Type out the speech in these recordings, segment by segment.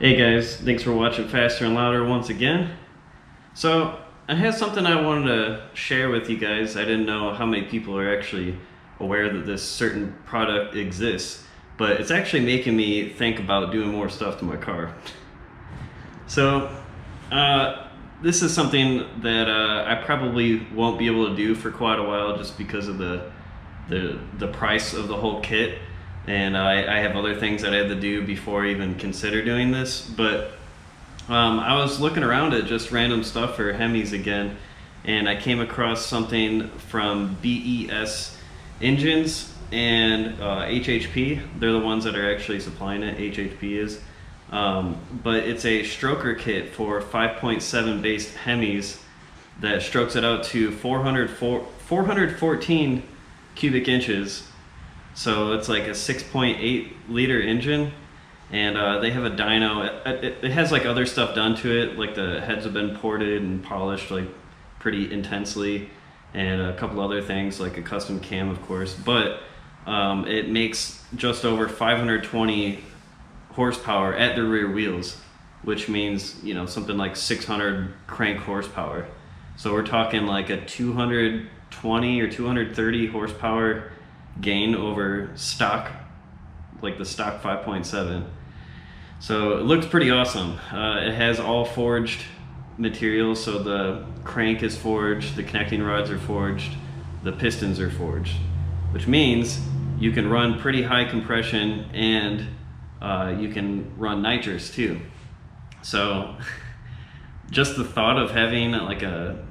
Hey guys, thanks for watching Faster N' Louder once again. So, I have something I wanted to share with you guys. I didn't know how many people are actually aware that this certain product exists, but it's actually making me think about doing more stuff to my car. So, uh, this is something that uh, I probably won't be able to do for quite a while just because of the the, the price of the whole kit and I, I have other things that I had to do before I even consider doing this. But um, I was looking around at just random stuff for Hemis again, and I came across something from BES Engines and uh, HHP. They're the ones that are actually supplying it. HHP is. Um, but it's a stroker kit for 5.7 based Hemis that strokes it out to 400, 414 cubic inches so it's like a 6.8 liter engine, and uh, they have a dyno. It, it, it, has like other stuff done to it, like the heads have been ported and polished like pretty intensely, and a couple other things like a custom cam, of course. But um, it makes just over 520 horsepower at the rear wheels, which means you know something like 600 crank horsepower. So we're talking like a 220 or 230 horsepower gain over stock, like the stock 5.7. So it looks pretty awesome. Uh, it has all forged materials, so the crank is forged, the connecting rods are forged, the pistons are forged, which means you can run pretty high compression and uh, you can run nitrous too. So just the thought of having like a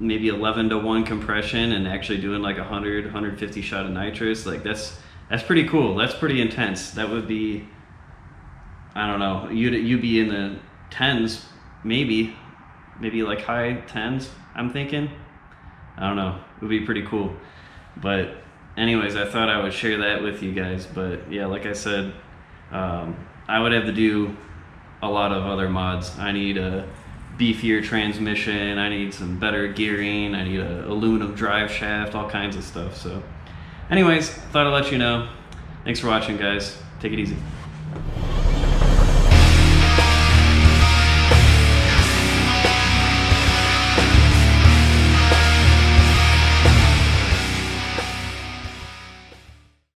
maybe 11 to 1 compression and actually doing like 100 150 shot of nitrous like that's that's pretty cool. That's pretty intense. That would be i don't know you'd you'd be in the tens maybe maybe like high tens i'm thinking. I don't know. It would be pretty cool. But anyways i thought i would share that with you guys. But yeah like i said um, i would have to do a lot of other mods. I need a beefier transmission. I need some better gearing. I need an aluminum drive shaft, all kinds of stuff. So anyways, thought I'd let you know. Thanks for watching, guys. Take it easy.